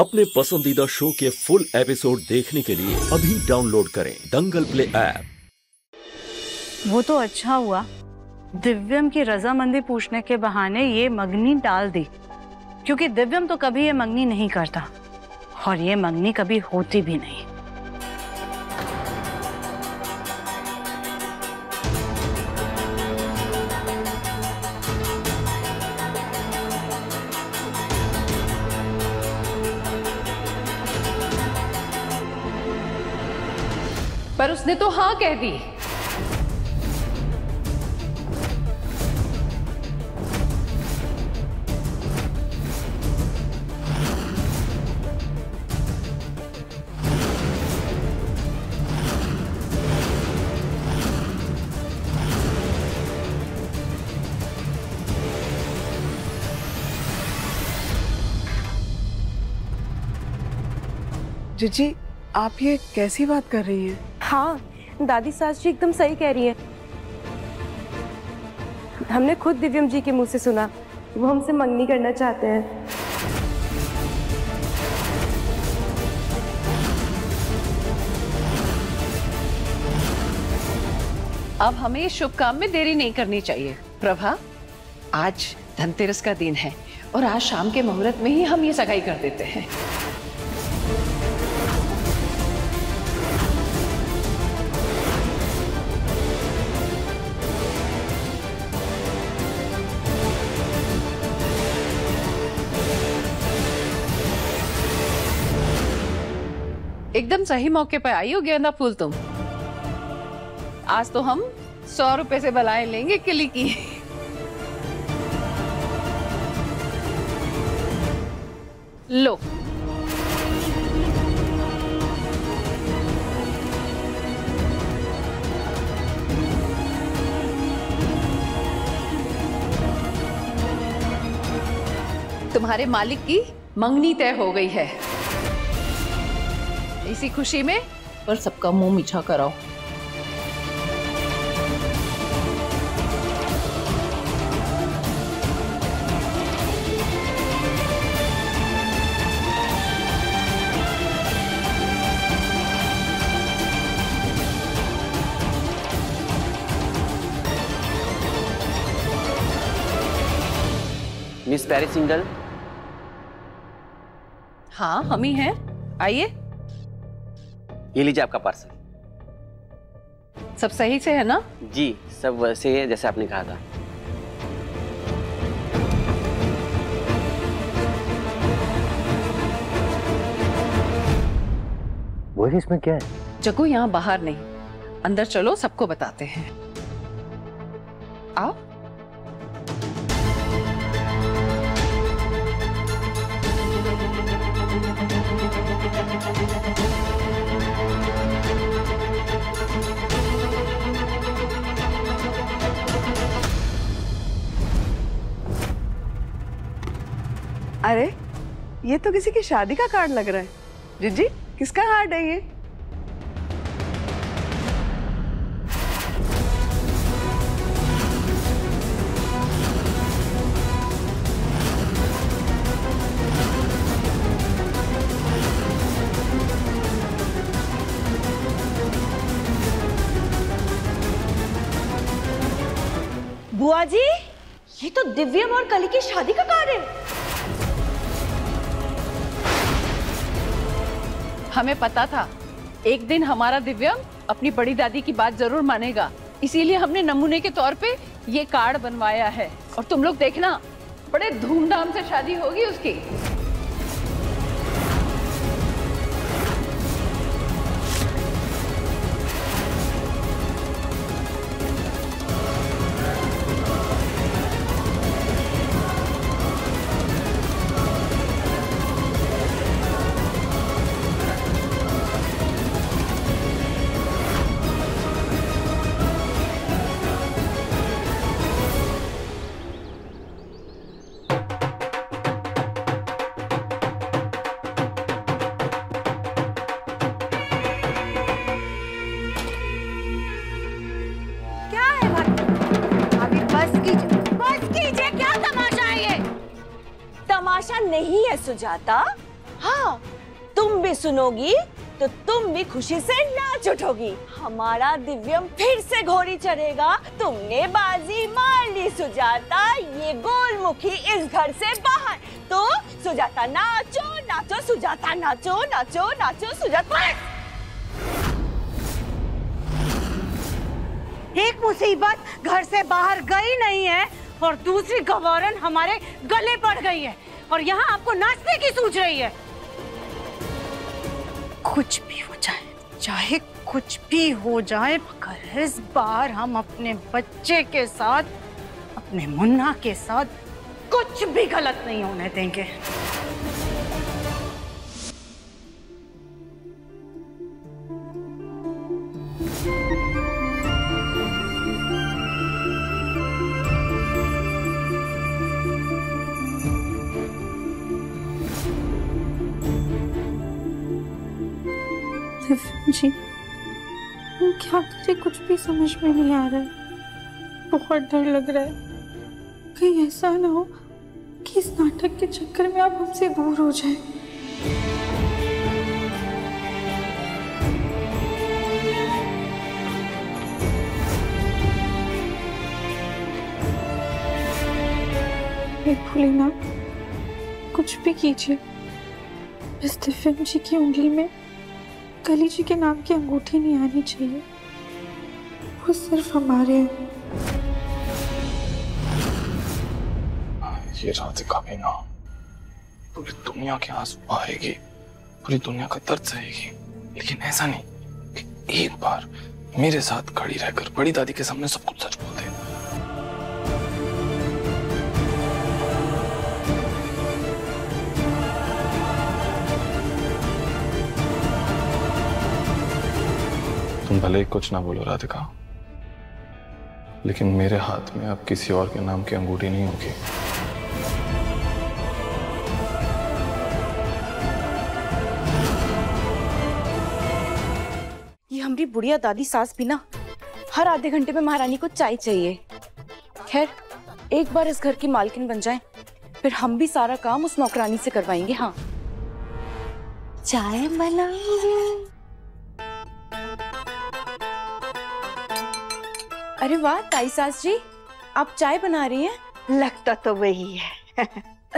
अपने पसंदीदा शो के फुल एपिसोड देखने के लिए अभी डाउनलोड करें दंगल प्ले ऐप। वो तो अच्छा हुआ। दिव्यम की रजामंदी पूछने के बहाने ये मगनी डाल दी। क्योंकि दिव्यम तो कभी ये मंगनी नहीं करता। और ये मंगनी कभी होती भी नहीं। पर उसने तो हाँ कह दी। जी आप ये कैसी बात कर रही हैं? हाँ दादी सास जी एकदम सही कह रही है। हमने खुद दिव्यम जी के मुँह से सुना, वो हमसे मंगनी करना चाहते हैं। अब हमें इस शुभ काम में देरी नहीं करनी चाहिए। प्रभा, आज धनतेरस का दिन है और आज शाम के मुहूर्त में ही हम ये सगाई कर देते हैं। एकदम सही मौके पर आई हो, गेंदा फूल तुम। आज तो हम सौ रुपए से बलाएँ लेंगे किली की। लो। तुम्हारे मालिक की मंगनी तय हो गई है। इसी खुशी में? पर सबका मुँह मीठा कराओ। Miss Paris single? हाँ हम ही हैं। आइए। ये लीजिए आपका पार्सल सब सही से है ना? जी सब वैसे है जैसे आपने कहा था। वो इसमें क्या है? जगू यहाँ बाहर नहीं। अंदर चलो सबको बताते हैं। आओ। अरे, ये तो किसी की शादी का कार्ड लग रहा है। जीजी, किसका कार्ड है ये? बुआ जी, ये तो दिव्यम और कली की शादी का कार्ड है। हमें पता था, एक दिन हमारा दिव्यम अपनी बड़ी दादी की बात ज़रूर मानेगा। इसीलिए हमने नमूने के तौर पे ये कार्ड बनवाया है। और तुम लोग देखना, बड़े धूमधाम से शादी होगी उसकी। नहीं है सुजाता। हाँ तुम भी सुनोगी तो तुम भी खुशी से नाच उठोगी हमारा दिव्यम फिर से घोड़ी चढ़ेगा। तुमने बाजी मार ली सुजाता, ये गोलमुखी इस घर से बाहर। तो सुजाता, नाचो नाचो, सुजाता, नाचो नाचो नाचो, सुजाता। एक मुसीबत, घर से बाहर गई नहीं है, और दूसरी गवारन हमारे गले पड़ गई है। और यहाँ आपको नाचने की सूझ रही है। कुछ भी हो जाए, चाहे कुछ भी हो जाए, मगर इस बार हम अपने बच्चे के साथ, अपने मुन्ना के साथ कुछ भी गलत नहीं होने देंगे। जी। क्या करें? कुछ भी समझ में नहीं आ रहा। है बहुत डर लग रहा है। कहीं ऐसा ना हो कि इस नाटक के चक्कर में आप हमसे दूर हो जाए। भोलेनाथ, कुछ भी कीजिए। इस दिव्यम जी की उंगली में कली जी के नाम की अंगूठी नहीं आनी चाहिए। वो सिर्फ़ हमारे ये राधिका भी ना पूरी दुनिया के आँसू बहाएगी, पूरी दुनिया का दर्द सहेगी। लेकिन ऐसा नहीं कि एक बार मेरे साथ खड़ी रहकर बड़ी दादी के सामने सब कुछ सच बोल तुम भले ही कुछ ना बोलो राधिका। लेकिन मेरे हाथ में अब किसी और के नाम की अंगूठी नहीं होगी। ये हमारी बुढ़िया दादी सास भी ना हर आधे घंटे में महारानी को चाय चाहिए। खैर एक बार इस घर की मालकिन बन जाए फिर हम भी सारा काम उस नौकरानी से करवाएँगे हाँ। चाय बनाऊँगी। अरे वाह ताई सास जी आप चाय बना रही हैं? लगता तो वही है।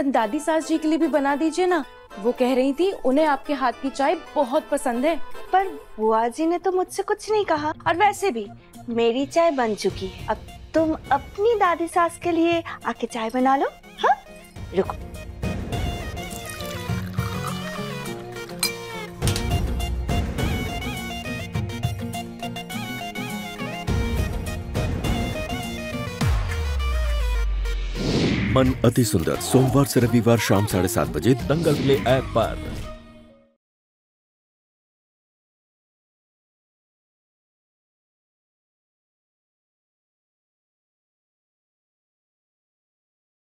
दादी सास जी के लिए भी बना दीजिए ना। वो कह रही थी उन्हें आपके हाथ की चाय बहुत पसंद है। पर बुआ जी ने तो मुझसे कुछ नहीं कहा। और वैसे भी मेरी चाय बन चुकी है। अब तुम अपनी दादी सास के लिए आके चाय बना लो हाँ? रुको। मन अति सुंदर। सोमवार से रविवार शाम साढ़े सात बजे दंगल प्ले ऐप पर।